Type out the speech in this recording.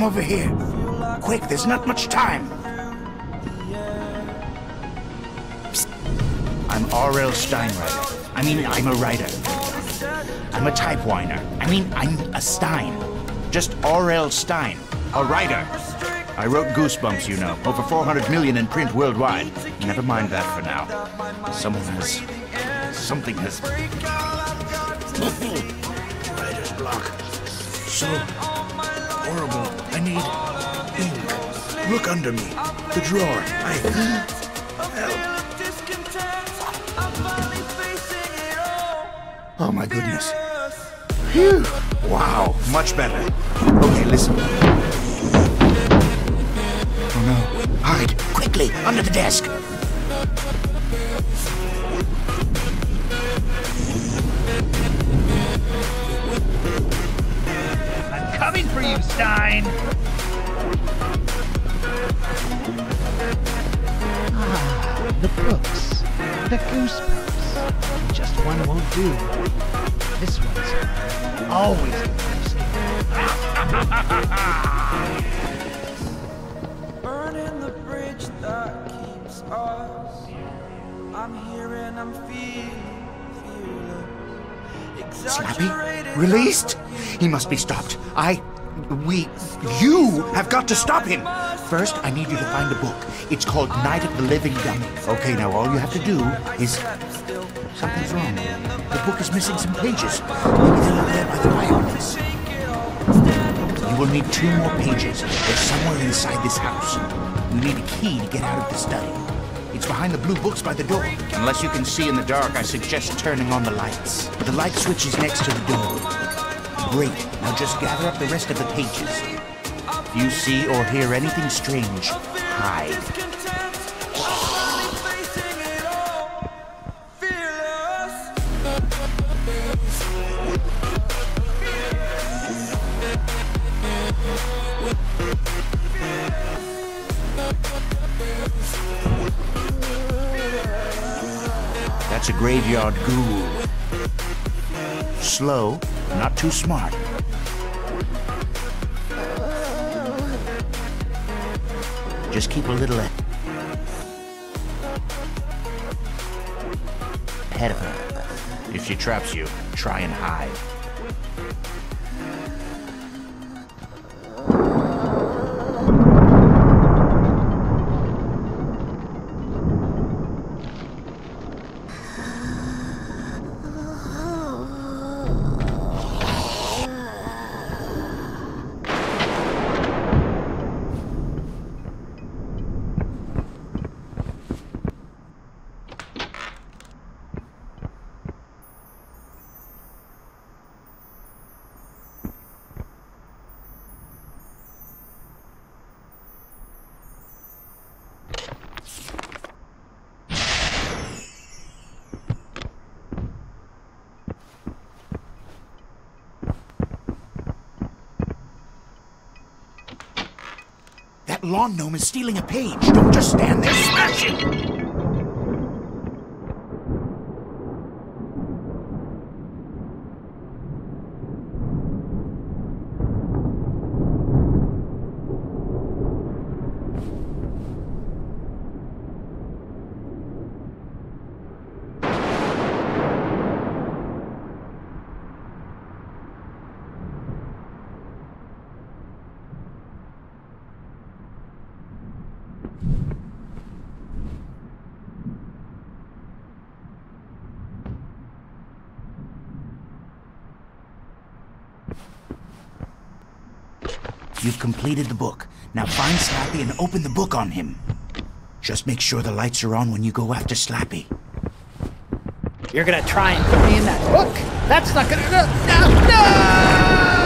Come over here. Quick, there's not much time. Psst. I'm R.L. Steinwriter. I mean, I'm a writer. I'm a type whiner. I mean, I'm a Stine. Just R.L. Stine, a writer. I wrote Goosebumps, you know. Over 400 million in print worldwide. Never mind that for now. Someone has... Something has... Writer's block. So horrible. I need ink. Look under me. The drawer. I... Help. Oh my goodness. Phew. Wow, much better. Okay, listen. Oh no. Hide, quickly, under the desk. Ah, the books. The goosebumps. Just one won't do. This one's always interesting. Burning the bridge that keeps us. I'm here and I'm feeling, feeling. Slappy? Released? He must be stopped. I. We. You have got to stop him! First, I need you to find a book. It's called Night of the Living Dummy. Okay, now all you have to do is. Something's wrong. The book is missing some pages. Maybe they're not there by the fireplace. You will need two more pages. They're somewhere inside this house. You need a key to get out of the study. It's behind the blue books by the door. Unless you can see in the dark, I suggest turning on the lights. The light switch is next to the door. Great. Now just gather up the rest of the pages. If you see or hear anything strange, hide. That's a graveyard ghoul. Slow, not too smart. Just keep a little ahead of her. If she traps you, try and hide. That lawn gnome is stealing a page. Don't just stand there, smash it! You've completed the book. Now find Slappy and open the book on him. Just make sure the lights are on when you go after Slappy. You're gonna try and put me in that book? That's not gonna. No! no!